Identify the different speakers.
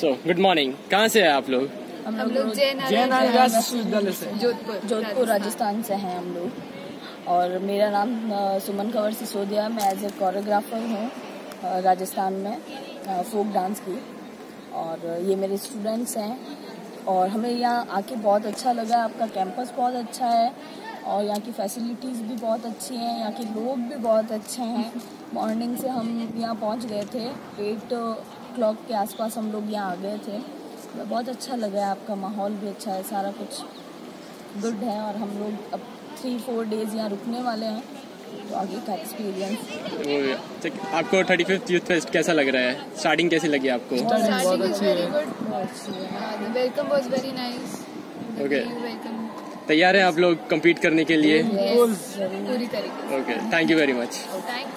Speaker 1: So good morning कहाँ से है आप लोग?
Speaker 2: हम लोग जैन
Speaker 3: विश्वविद्यालय से।
Speaker 2: जोधपुर
Speaker 4: जोधपुर राजस्थान से हैं हम लोग। और मेरा नाम सुमन कंवर सिसोदिया है। मैं एज ए कोरियोग्राफर हूँ राजस्थान में फोक डांस की। और ये मेरे स्टूडेंट्स हैं। और हमें यहाँ आके बहुत अच्छा लगा। आपका कैंपस बहुत अच्छा है। और यहाँ की फैसिलिटीज़ भी बहुत अच्छी हैं यहाँ के लोग भी बहुत अच्छे हैं। मॉर्निंग से हम यहाँ पहुँच गए थे एट क्लॉक के आसपास हम लोग यहाँ आ गए थे। बहुत अच्छा लगा है आपका माहौल भी अच्छा है सारा कुछ गुड है और हम लोग अब थ्री फोर डेज़ यहाँ रुकने वाले हैं तो आगे का एक्सपीरियंस
Speaker 1: आपको थर्टी फिफ्थ यूथ फेस्ट कैसा लग रहा है? स्टार्टिंग कैसी लगी आपको?
Speaker 2: स्टार्टिंग इज़
Speaker 3: अच्छी
Speaker 2: वेरी
Speaker 3: है।
Speaker 2: Good welcome was very nice
Speaker 1: Okay.
Speaker 2: Welcome
Speaker 1: तैयार हैं आप लोग कम्पीट करने के लिए?
Speaker 2: पूरी तरीके
Speaker 1: okay thank you very much